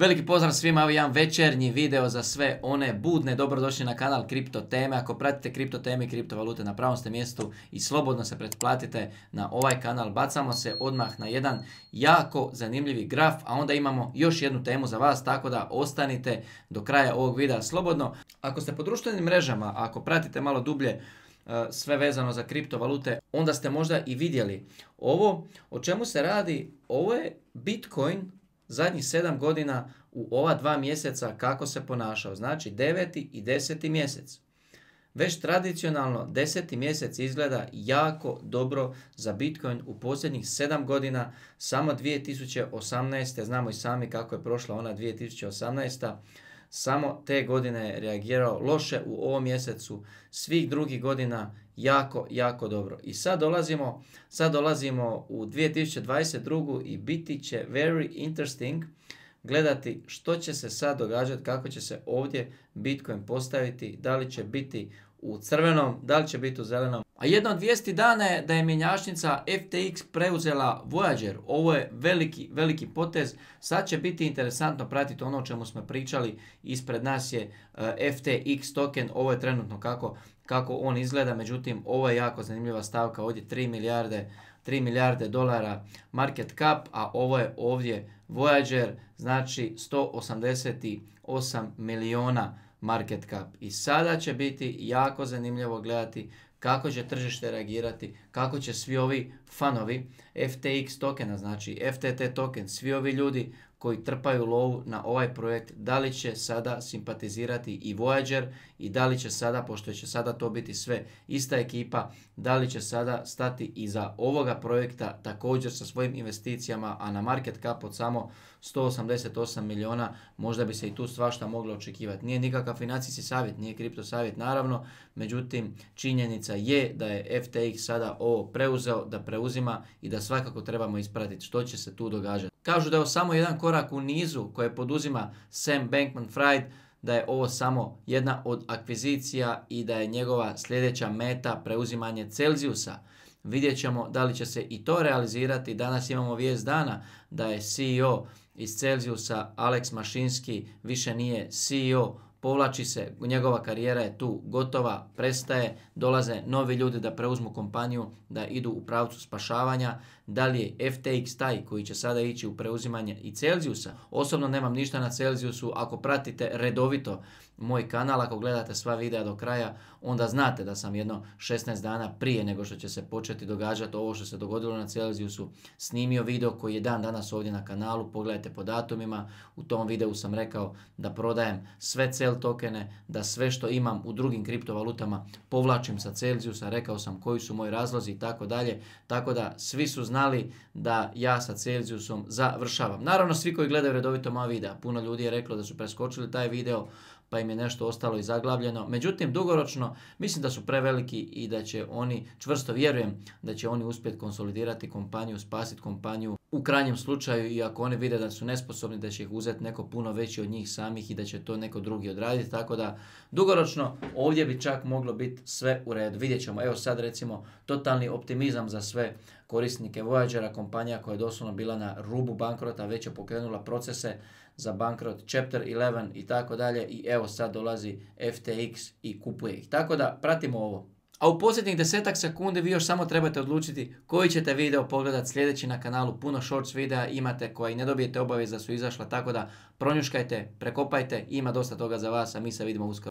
Veliki pozdrav svima, ovo jedan večernji video za sve one budne, dobrodošli na kanal Kripto Teme. Ako pratite kripto teme i kriptovalute na pravom ste mjestu i slobodno se pretplatite na ovaj kanal. Bacamo se odmah na jedan jako zanimljivi graf, a onda imamo još jednu temu za vas, tako da ostanite do kraja ovog videa slobodno. Ako ste po društvenim mrežama, ako pratite malo dublje e, sve vezano za kriptovalute, onda ste možda i vidjeli ovo. O čemu se radi? Ovo je Bitcoin zadnjih sedam godina u ova dva mjeseca kako se ponašao. Znači deveti i deseti mjesec. Već tradicionalno deseti mjesec izgleda jako dobro za Bitcoin u posljednjih sedam godina. Samo 2018. znamo i sami kako je prošla ona 2018. Samo te godine je reagirao loše u ovom mjesecu, svih drugih godina jako, jako dobro. I sad dolazimo, sad dolazimo u 2022. i biti će very interesting gledati što će se sad događati, kako će se ovdje Bitcoin postaviti, da li će biti u crvenom, da li će biti u zelenom. A jedna od vijesti dana je da je mjenjačnica FTX preuzela Voyager. Ovo je veliki, veliki potez. Sad će biti interesantno pratiti ono o čemu smo pričali. Ispred nas je eh, FTX token. Ovo je trenutno kako, kako on izgleda. Međutim, ovo je jako zanimljiva stavka. Ovdje 3 milijarde 3 milijarde dolara market cap, a ovo je ovdje Voyager, znači 188 miliona market cap. I sada će biti jako zanimljivo gledati kako će tržište reagirati, kako će svi ovi fanovi FTX tokena, znači FTT token, svi ovi ljudi koji trpaju lovu na ovaj projekt, da li će sada simpatizirati i Voyager i da li će sada, pošto će sada to biti sve ista ekipa, da li će sada stati iza ovoga projekta također sa svojim investicijama, a na market cap od samo 188 miliona, možda bi se i tu svašta moglo očekivati. Nije nikakav financijski savjet, nije kripto savjet naravno, međutim činjenica je da je FTX sada ovo preuzeo, da preuzima i da svakako trebamo ispratiti što će se tu događati. Kažu da je samo jedan korak u nizu koje poduzima Sam Bankman-Fried, da je ovo samo jedna od akvizicija i da je njegova sljedeća meta preuzimanje Celziusa. Vidjet ćemo da li će se i to realizirati. Danas imamo vijest dana da je CEO iz Celziusa Alex Mašinski više nije CEO povlači se, njegova karijera je tu gotova, prestaje, dolaze novi ljudi da preuzmu kompaniju, da idu u pravcu spašavanja. Da li je FTX taj koji će sada ići u preuzimanje i Celziusa? Osobno nemam ništa na Celziusu, ako pratite redovito moj kanal, ako gledate sva videa do kraja, onda znate da sam jedno 16 dana prije nego što će se početi događati ovo što se dogodilo na Celziusu, snimio video koji je dan danas ovdje na kanalu, pogledajte po datumima, u tom videu sam rekao da prodajem sve Celzius tokene, da sve što imam u drugim kriptovalutama povlačim sa Celsiusa, rekao sam koji su moji razlozi i tako dalje. Tako da svi su znali da ja sa Celsiusom završavam. Naravno svi koji gledaju redovito moja videa, puno ljudi je reklo da su preskočili taj video, pa im je nešto ostalo i zaglavljeno. Međutim, dugoročno mislim da su preveliki i da će oni, čvrsto vjerujem, da će oni uspjeti konsolidirati kompaniju, spasiti kompaniju. U krajnjem slučaju, i ako oni vide da su nesposobni, da će ih uzeti neko puno veći od njih samih i da će to neko drugi odraditi. Tako da, dugoročno, ovdje bi čak moglo biti sve u redu. Vidjet ćemo, evo sad recimo, totalni optimizam za sve korisnike Voyagera, kompanija koja je doslovno bila na rubu bankrota, već je pokrenula procese za bankrot, Chapter 11 i tako dalje i evo sad dolazi FTX i kupuje ih. Tako da pratimo ovo. A u posljednjih desetak sekundi vi još samo trebate odlučiti koji ćete video pogledati sljedeći na kanalu. Puno shorts videa imate koji ne dobijete obavijest da su izašla, tako da pronjuškajte, prekopajte, ima dosta toga za vas, a mi se vidimo uskoro.